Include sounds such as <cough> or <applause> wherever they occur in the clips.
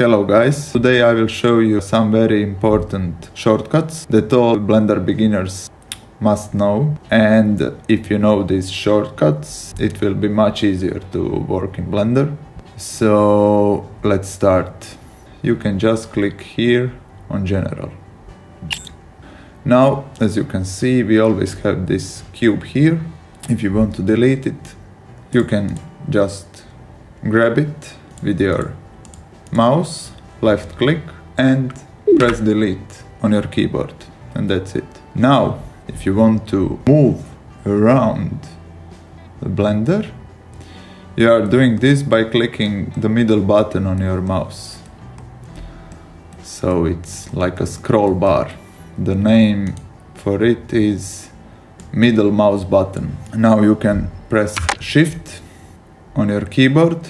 Hello guys, today I will show you some very important shortcuts that all Blender beginners must know and if you know these shortcuts it will be much easier to work in Blender. So let's start. You can just click here on general. Now as you can see we always have this cube here. If you want to delete it you can just grab it with your mouse, left click and press delete on your keyboard and that's it. Now if you want to move around the blender you are doing this by clicking the middle button on your mouse. So it's like a scroll bar. The name for it is middle mouse button. Now you can press shift on your keyboard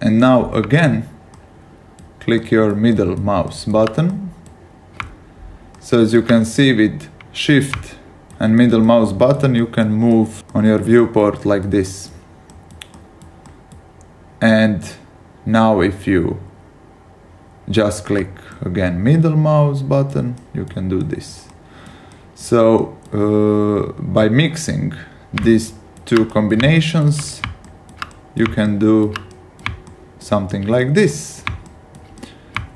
and now again click your middle mouse button. So as you can see with shift and middle mouse button you can move on your viewport like this. And now if you just click again middle mouse button you can do this. So uh, by mixing these two combinations you can do something like this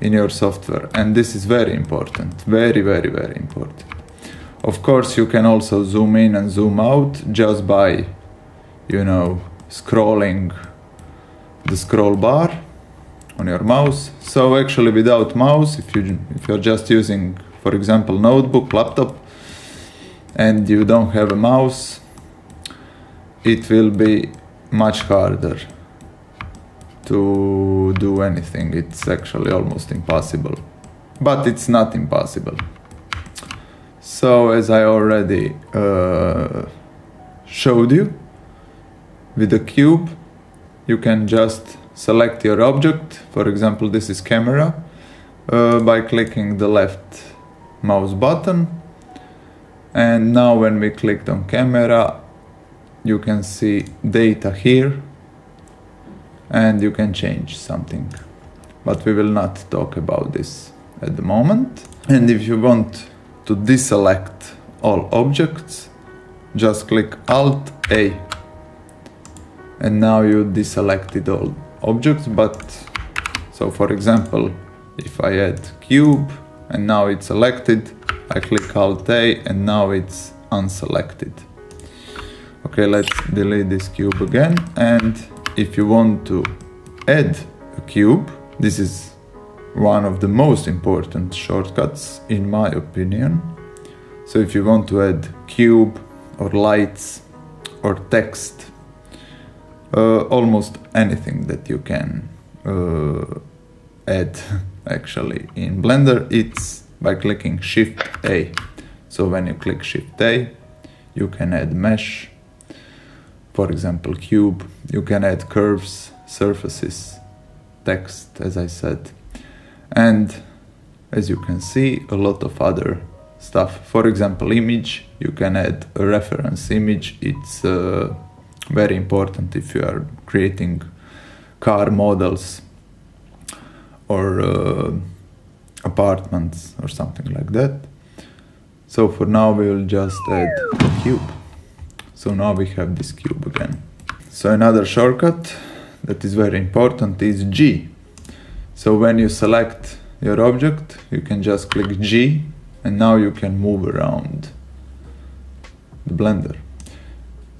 in your software. And this is very important very very very important. Of course you can also zoom in and zoom out just by you know scrolling the scroll bar on your mouse. So actually without mouse if you if you're just using for example notebook laptop and you don't have a mouse it will be much harder to do anything. It's actually almost impossible. But it's not impossible. So, as I already uh, showed you, with the cube, you can just select your object. For example, this is camera, uh, by clicking the left mouse button. And now, when we clicked on camera, you can see data here and you can change something. But we will not talk about this at the moment. And if you want to deselect all objects just click alt a. And now you deselected all objects but so for example if I add cube and now it's selected I click alt a and now it's unselected. Okay, let's delete this cube again. And if you want to add a cube, this is one of the most important shortcuts in my opinion. So if you want to add cube or lights or text, uh, almost anything that you can uh, add <laughs> actually in Blender, it's by clicking Shift A. So when you click Shift A, you can add mesh for example cube you can add curves surfaces text as i said. And as you can see a lot of other stuff. For example image you can add a reference image. It's uh, very important if you are creating car models or uh, apartments or something like that. So for now we will just add a cube so now we have this cube again. So another shortcut that is very important is G. So when you select your object, you can just click G and now you can move around the blender.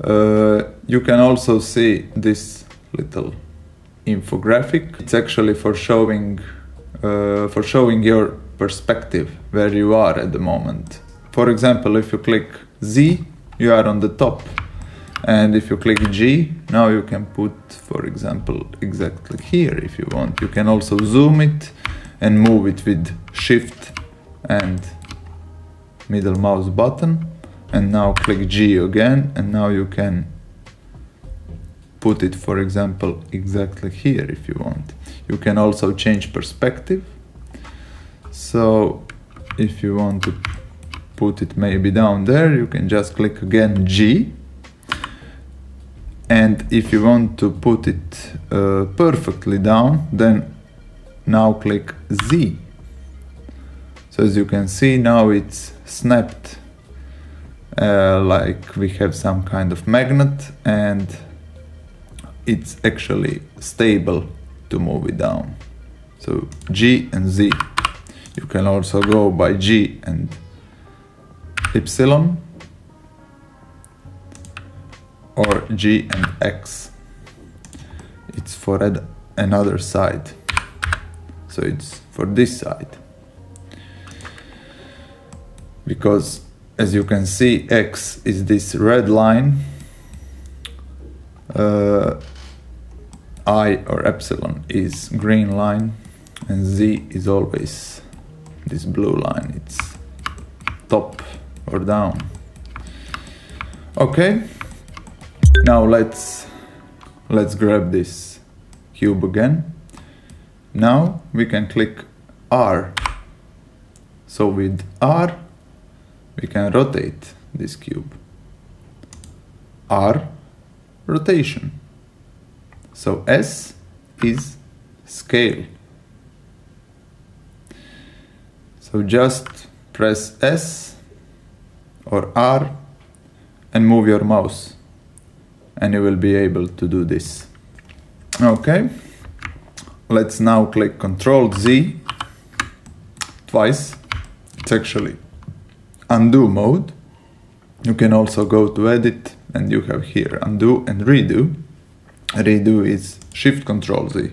Uh, you can also see this little infographic. It's actually for showing uh, for showing your perspective where you are at the moment. For example, if you click Z, you are on the top. And if you click G now you can put for example exactly here if you want. You can also zoom it and move it with shift and middle mouse button. And now click G again and now you can put it for example exactly here if you want. You can also change perspective. So if you want to put it maybe down there you can just click again G and if you want to put it uh, perfectly down then now click Z. So as you can see now it's snapped uh, like we have some kind of magnet and it's actually stable to move it down. So G and Z. You can also go by G and Y or G and X. It's for another side. So it's for this side. Because as you can see, X is this red line. Uh, I or epsilon is green line and Z is always this blue line. It's top or down. Okay. Now let's let's grab this cube again. Now we can click R. So with R we can rotate this cube. R rotation. So S is scale. So just press S or R and move your mouse and you will be able to do this. Okay, let's now click Ctrl Z twice. It's actually undo mode. You can also go to edit and you have here undo and redo. Redo is Shift Control Z.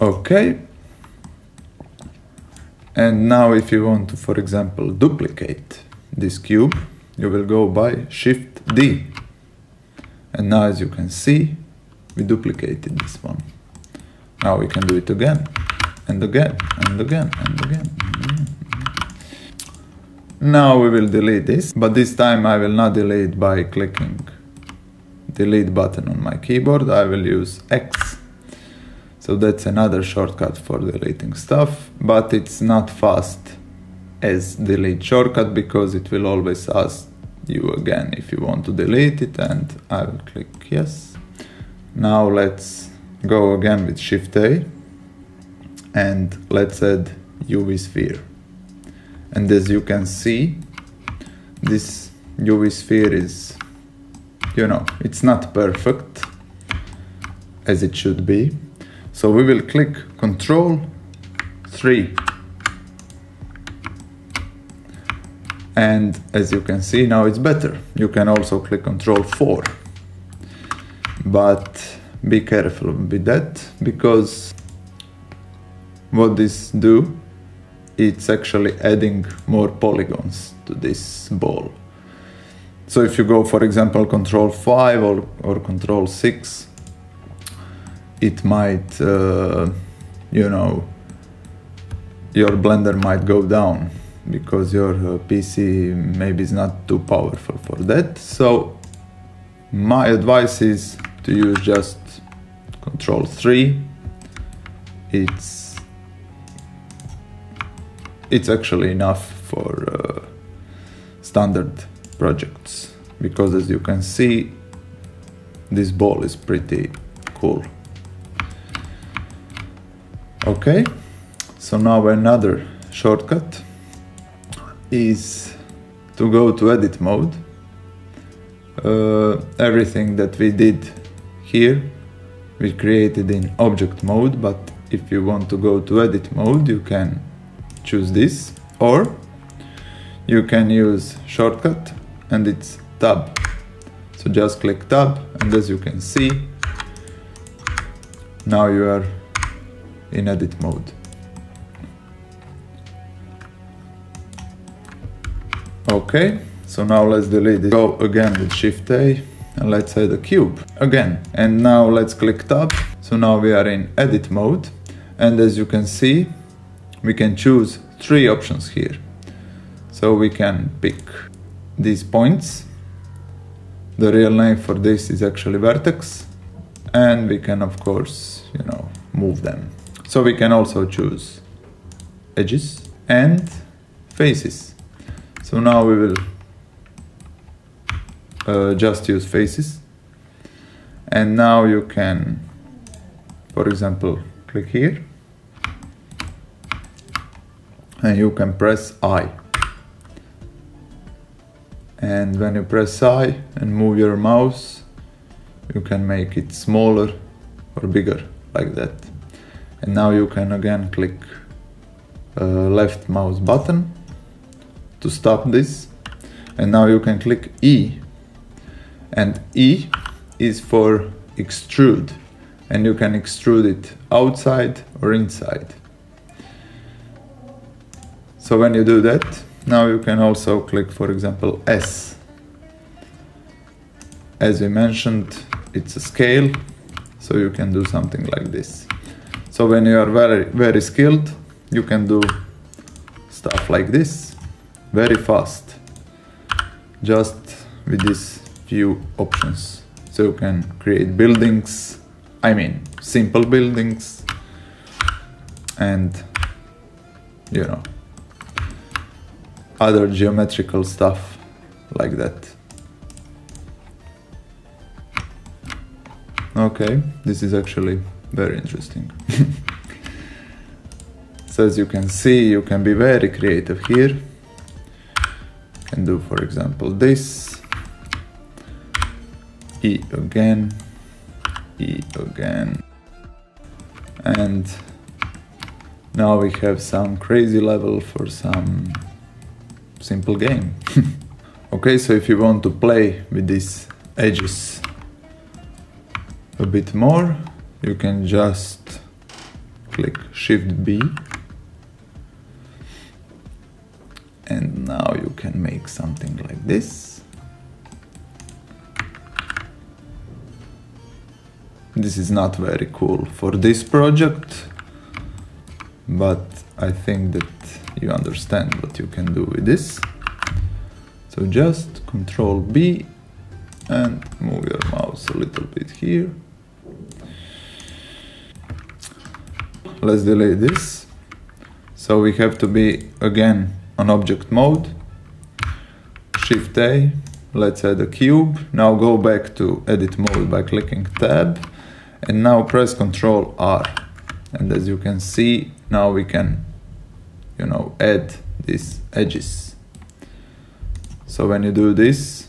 Okay. And now if you want to, for example, duplicate this cube, you will go by Shift D. And now as you can see, we duplicated this one. Now we can do it again, and again, and again, and again. Now we will delete this, but this time I will not delete by clicking delete button on my keyboard. I will use X. So that's another shortcut for deleting stuff, but it's not fast as the delete shortcut because it will always ask you again if you want to delete it and I will click yes. Now let's go again with Shift A and let's add UV sphere and as you can see this UV sphere is you know it's not perfect as it should be so we will click control 3 and as you can see now it's better. You can also click control 4 but be careful with that because what this do it's actually adding more polygons to this ball. So if you go, for example, control 5 or, or control 6, it might, uh, you know, your blender might go down because your uh, PC maybe is not too powerful for that. So my advice is to use just control 3. It's it's actually enough for uh, standard projects because as you can see this ball is pretty cool okay so now another shortcut is to go to edit mode. Uh, everything that we did here we created in object mode but if you want to go to edit mode you can choose this or you can use shortcut and it's tab. So just click tab and as you can see now you are in edit mode okay so now let's delete it go again with shift a and let's add a cube again and now let's click tab so now we are in edit mode and as you can see we can choose three options here. So we can pick these points. The real name for this is actually vertex. And we can, of course, you know, move them. So we can also choose edges and faces. So now we will uh, just use faces. And now you can for example, click here and you can press I. And when you press I and move your mouse, you can make it smaller or bigger like that. And now you can again click uh, left mouse button to stop this. And now you can click E. And E is for extrude. And you can extrude it outside or inside. So when you do that, now you can also click, for example, S. As we mentioned, it's a scale, so you can do something like this. So when you are very, very skilled, you can do stuff like this very fast, just with these few options. So you can create buildings, I mean, simple buildings, and you know, other geometrical stuff like that. Okay, this is actually very interesting. <laughs> so as you can see, you can be very creative here. Can do, for example, this. E again, E again. And now we have some crazy level for some simple game. <laughs> okay, so if you want to play with these edges a bit more, you can just click Shift B and now you can make something like this. This is not very cool for this project, but I think that you understand what you can do with this. So just Control B and move your mouse a little bit here. Let's delete this. So we have to be again on object mode. Shift A, let's add a cube. Now go back to edit mode by clicking tab and now press Control R. And as you can see, now we can you know add these edges so when you do this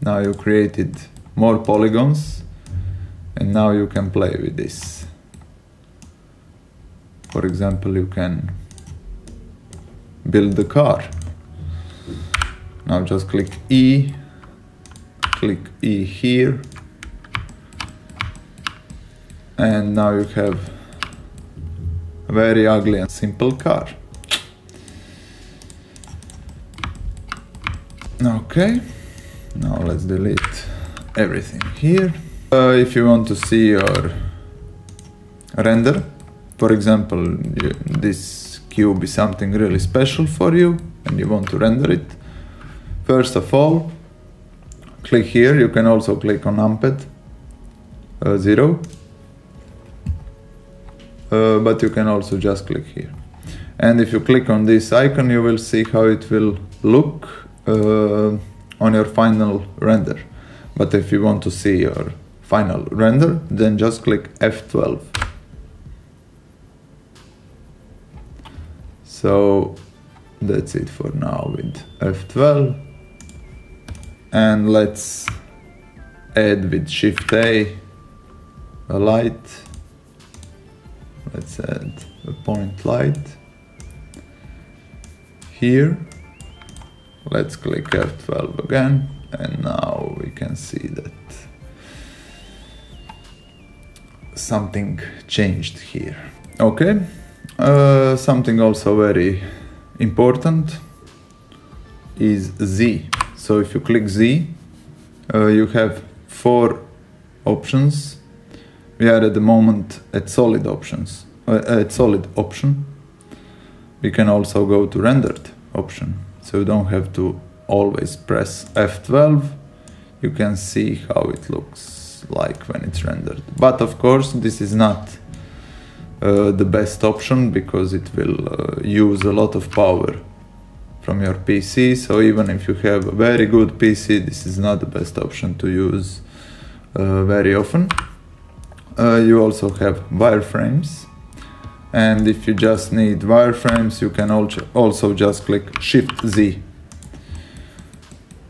now you created more polygons and now you can play with this for example you can build the car. Now just click E click E here. And now you have a very ugly and simple car. Okay, now let's delete everything here. Uh, if you want to see your render, for example, this cube is something really special for you and you want to render it, first of all, click here. You can also click on Amped uh, 0, uh, but you can also just click here. And if you click on this icon, you will see how it will look uh, on your final render. But if you want to see your final render, then just click F12. So that's it for now with F12. And let's add with Shift A a light. Let's add a point light here Let's click F12 again and now we can see that something changed here. Okay, uh, something also very important is Z. So if you click Z, uh, you have four options. We are at the moment at solid options, uh, at solid option. We can also go to rendered option so you don't have to always press F12 you can see how it looks like when it's rendered but of course this is not uh, the best option because it will uh, use a lot of power from your PC so even if you have a very good PC this is not the best option to use uh, very often. Uh, you also have wireframes. And if you just need wireframes you can also just click shift Z.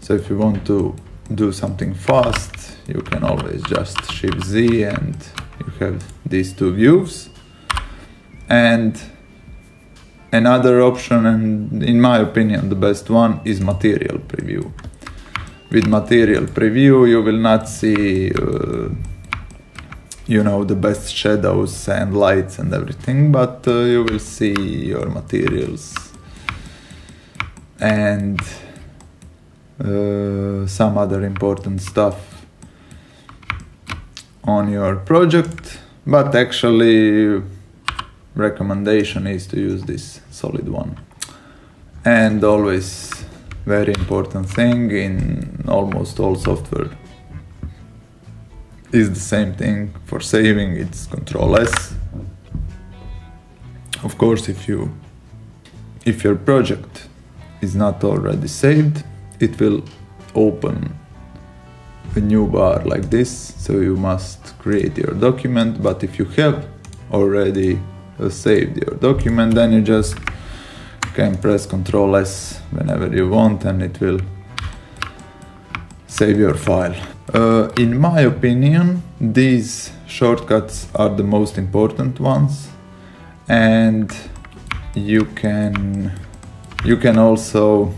So if you want to do something fast you can always just shift Z and you have these two views and another option and in my opinion the best one is material preview. With material preview you will not see uh, you know the best shadows and lights and everything but uh, you will see your materials. And uh, some other important stuff on your project. But actually recommendation is to use this solid one. And always very important thing in almost all software is the same thing for saving it's control s. Of course if you if your project is not already saved it will open a new bar like this so you must create your document but if you have already saved your document then you just can press Ctrl S whenever you want and it will save your file. Uh, in my opinion, these shortcuts are the most important ones and you can you can also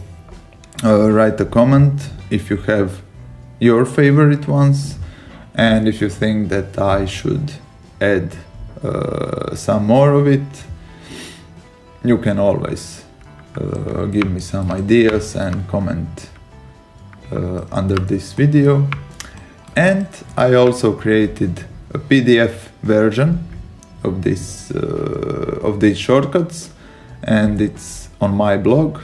uh, write a comment if you have your favorite ones and if you think that I should add uh, some more of it. You can always uh, give me some ideas and comment uh, under this video. And I also created a PDF version of this uh, of these shortcuts and it's on my blog.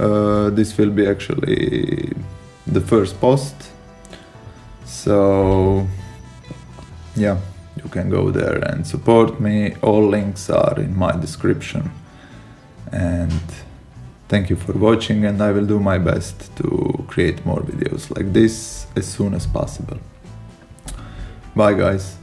Uh, this will be actually the first post. So yeah you can go there and support me. All links are in my description. And thank you for watching and I will do my best to create more videos like this as soon as possible. Bye guys.